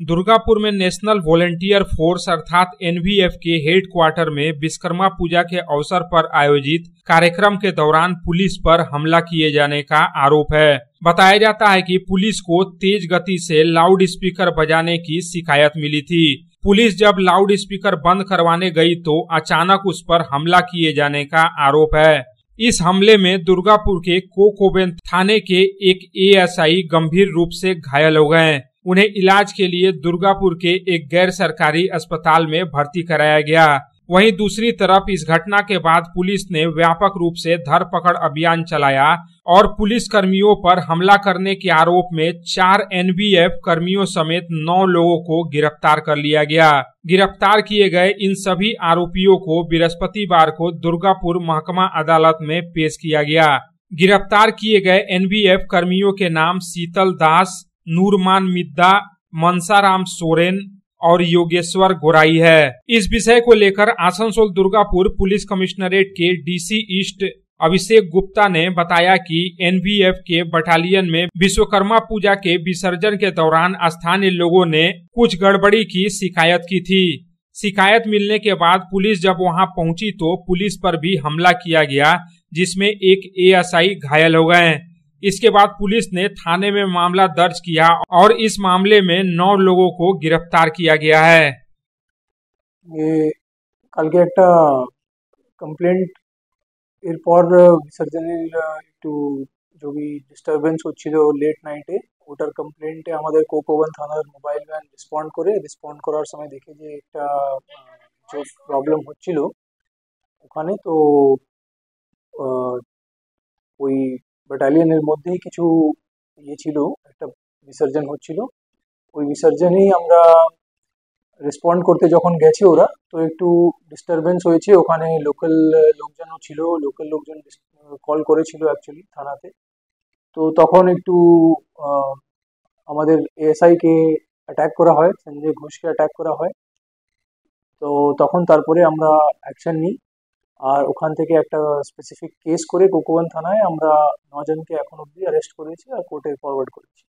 दुर्गापुर में national volunteer force अर्थात एनवीएफ के हेड क्वार्टर में विश्वकर्मा पूजा के अवसर पर आयोजित कार्यक्रम के दौरान पुलिस पर हमला किए जाने का आरोप है। बताया जाता है कि पुलिस को तेज गति से लाउड स्पीकर बजाने की शिकायत मिली थी। पुलिस जब लाउड स्पीकर बंद करवाने गई तो अचानक उस पर हमला किए जाने का आरोप है। इस हमले में दुर्गापुर के कोकोबेन थाने के एक एएसआई गंभीर रूप से घायल हो गए। उन्हें इलाज के लिए दुर्गापुर के एक गैर सरकारी अस्पताल में भर्ती कराया गया। वहीं दूसरी तरफ़ इस घटना के बाद पुलिस ने व्यापक रूप से धरपकड़ अभियान चलाया और पुलिस कर्मियों पर हमला करने के आरोप में चार एनबीएफ कर्मियों समेत नौ लोगों को गिरफ़्तार कर लिया गया। गिरफ़्तार किए गए इन सभी आरोपियों को बृहस्पतिवार को दुर्गापुर महकमा अदालत में पेश किया गया। गिरफ़्तार किए गए एनबीएफ कर्मियों के नाम शीतल दास नूरमान मिद्दा, मनसाराम सोरेन और योगेश्वर गोराई है। इस विषय को लेकर आसनसोल दुर्गापुर पुलिस कमिश्नरेट के डीसी ईस्ट अभिषेक गुप्ता ने बताया कि एनवीएफ के बटालियन में विश्वकर्मा पूजा के विसर्जन के दौरान स्थानीय लोगों ने कुछ गड़बड़ी की शिकायत की थी। शिकायत मिलने के बाद पुलिस जब वहाँ पहुँची तो पुलिस पर भी हमला किया गया, जिसमें एक एएसआई घायल हो गए। इसके बाद पुलिस ने थाने में मामला दर्ज किया और इस मामले में नौ लोगों को गिरफ्तार किया गया है ये কালকে একটা কমপ্লেন্ট এরপর বিসর্জনের একটু যদি ডিস্টারবেন্স হচ্ছিল লেট নাইটে ওটার কমপ্লেন্টে আমাদের কোকোবন থানার মোবাইল ভ্যান রেসপন্ড করে রেসপন্ড করার সময় দেখে যে একটা যে প্রবলেম হচ্ছিল ওখানে তো ব্যাটালিয়নের মধ্যেই কিছু ইয়ে ছিল, একটা বিসর্জন হচ্ছিল। ওই বিসর্জনেই আমরা রেসপন্ড করতে যখন গেছে ওরা, তো একটু ডিস্টারবেন্স হয়েছে। ওখানে লোকাল লোকজনও ছিল লোকাল লোকজন কল করেছিল অ্যাকচুয়ালি থানাতে। তো তখন একটু আমাদের এএসআইকে অ্যাটাক করা হয়, সঞ্জয় ঘোষকে অ্যাটাক করা হয়। তো তখন তারপরে আমরা অ্যাকশন নিই। আর ওখান থেকে একটা স্পেসিফিক কেস করে কোকোবান থানায় আমরা নজনকে এখন অবধি অ্যারেস্ট করেছি আর কোর্টে ফরওয়ার্ড করেছি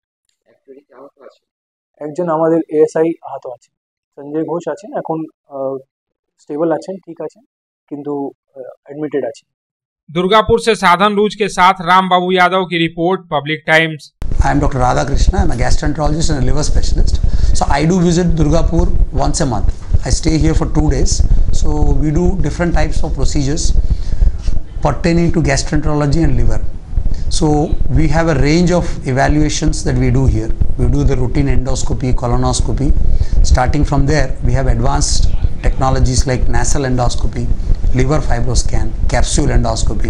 একজন আমাদের এএসআই আহত আছে সঞ্জয় ঘোষ আছেন এখন স্টেবল আছেন ঠিক আছেন কিন্তু এডমিটেড আছেন दुर्गापुर से साधन रूज के साथ राम बाबू यादव की report Public Times I am Dr. Radha Krishna. I'm a gastroenterologist and a liver specialist. So I do visit Durgapur once a month. I stay here for two days. So we do different types of procedures pertaining to gastroenterology and liver. So we have a range of evaluations that we do here. We do the routine endoscopy, colonoscopy. Starting from there, we have advanced technologies like nasal endoscopy, liver fibroscan, capsule endoscopy,